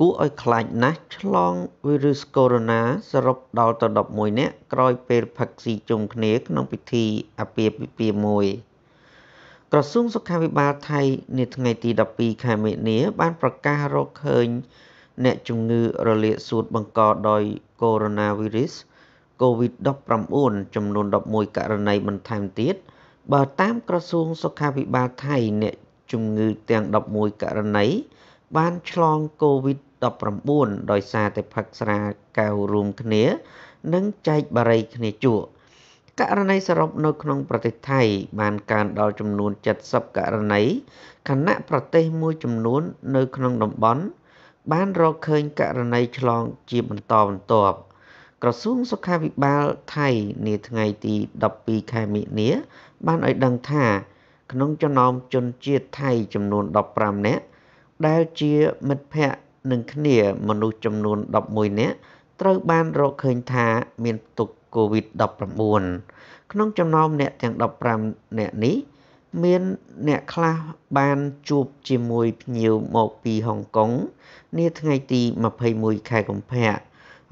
គួរឱ្យខ្លាចណាស់ឆ្លងវីរុសកូវីដ -19 សរុបដល់ទៅ11នាក់ក្រោយពេលផឹកស៊ីជុំគ្នាក្នុងពិធីអាពាហ៍ពិពាហ៍មួយក្រសួងសុខាភិបាលថៃនាថ្ងៃទី12ខែមិនិនាបានប្រកាសរកឃើញអ្នកជំងឺរលាកសួតបង្កដោយកូវីដ -19 COVID-19 ចំនួន11ករណីបន្ថែមទៀតបើតាមក្រសួងសុខាភិបាលថៃអ្នកជំងឺទាំង11ករណី បានឆ្លងកូវីដ19ដោយសារតែផឹកស្រាកែវរួមគ្នា និងចែកបារីគ្នាជក់ករណីសរុបនៅក្នុងប្រទេសថៃ បានកើនដល់ចំនួន70ករណីខណៈប្រទេសមួយចំនួននៅក្នុងតំបន់បានរកឃើញករណីឆ្លងជាបន្តបន្ទាប់ក្រសួងសុខាភិបាលថៃនាថ្ងៃទី12ខែមិនិនាបានឲ្យដឹងថា ក្នុងចំណោមជនជាតិថៃចំនួន15នាក់ ដែលជាមិត្តភ័ក្តិនឹងគ្នាមនុស្សចំនួន 11 នាក់ត្រូវបានរកឃើញថាមានផ្ទុក COVID-19 ក្នុងចំណោមអ្នកទាំង 15 នាក់នេះ មានអ្នកខ្លះបានជួបជាមួយភ្ញៀវមកពីហុងកុងនាថ្ងៃទី 21 ខែកុម្ភៈ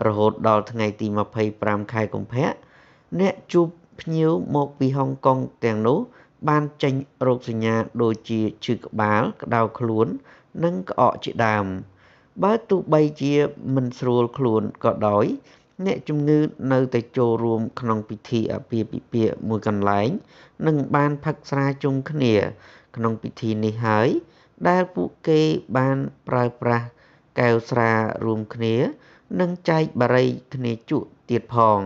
រហូតដល់ថ្ងៃទី 25 ខែកុម្ភៈអ្នកជួបភ្ញៀវមកពីហុងកុងទាំងនោះបានចេញរោគសញ្ញាដូចជាឈឺក្បាល ក្តៅខ្លួន និងក្អកជាដើម បើទោះបីជាមិនស្រួលខ្លួនក៏ដោយ អ្នកជំងឺនៅតែចូលរួមក្នុងពិធីអាពាហ៍ពិពាហ៍មួយកន្លែង និងបានផឹកស្រាជុំគ្នា ក្នុងពិធីនេះហើយ ដែលពួកគេបានប្រើប្រាស់កែវស្រារួមគ្នា និងចែកបារីគ្នាជក់ទៀតផង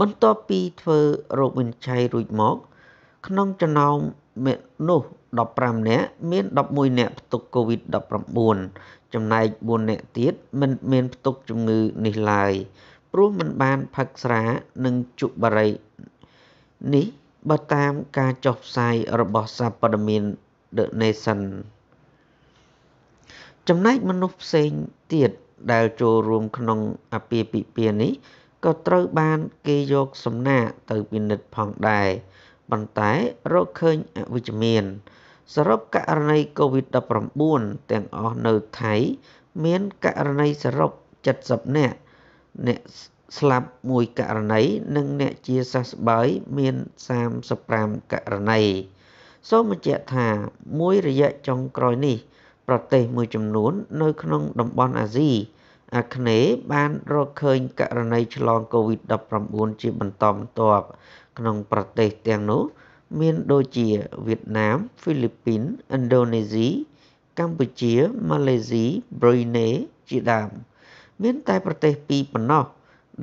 បន្ទាប់ពីធ្វើរោគវិនិច្ឆ័យរួចមក ក្នុងចំណោមម នុស្ស15នាក់មាន11នាក់ផ្ទុក COVID-19 ចំណែក4នាក់ទៀតមិនមានផ្ទុកជំងឺនេះឡើយ ព្រោះមិនបានផឹកស្រា និងជក់បារីនេះបើតាមការចុះផ្សាយរបស់សារព័ត៌មាន The Nation ចំណែកមនុស្សផ្សេងទៀតដែលចូលរួមក្នុងអាពាហ៍ពិពាហ៍នេះក៏ត្រូវបានគេយកសំណាកទៅពិនិត្យផងដែរ ប៉ុន្តែរកឃើញអវិជ្ជមាន សរុបករណី COVID-19 ទាំងអស់នៅថៃ មានករណីសរុប70នាក់អ្នកស្លាប់មួយករណីនិងអ្នកជាសះស្បើយមាន35ករណីសូមបញ្ជាក់ថាមួយរយៈចុងក្រោយនេះ ប្រទេសមួយចំនួន នៅក្នុងតំបន់អាស៊ីអាគ្នេយ៍បានរកឃើញករណីឆ្លង COVID-19 ជាបន្តបន្ទាប់ ក្នុងប្រទេសទាំងនោះមានដូចជាវៀតណាម ហ្វីលីពីន ឥណ្ឌូនេស៊ី កម្ពុជា ម៉ាឡេស៊ី ប្រ៊ុយណេ ជាដើម មានតែប្រទេសពីរប៉ុណ្ណោះ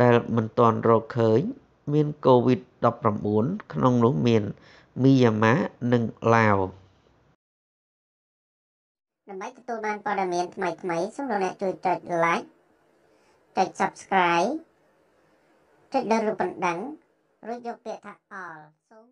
ដែលមិនទាន់រកឃើញមានកូវីដ 19 ក្នុងនោះមាន មីយ៉ាន់ម៉ា និងឡាវដើម្បីទទួលបានព័ត៌មានថ្មីៗសូមលោកអ្នកជួយចុច like ចុច subscribe ចុចដល់រូបបណ្ដឹង រួចយកពាក្យថា all សូម